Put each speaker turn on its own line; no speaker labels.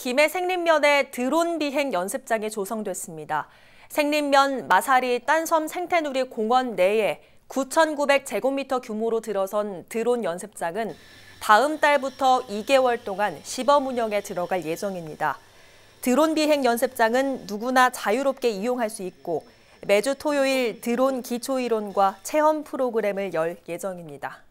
김해 생림면에 드론 비행 연습장이 조성됐습니다. 생림면 마사리 딴섬 생태누리 공원 내에 9,900제곱미터 규모로 들어선 드론 연습장은 다음 달부터 2개월 동안 시범 운영에 들어갈 예정입니다. 드론 비행 연습장은 누구나 자유롭게 이용할 수 있고 매주 토요일 드론 기초 이론과 체험 프로그램을 열 예정입니다.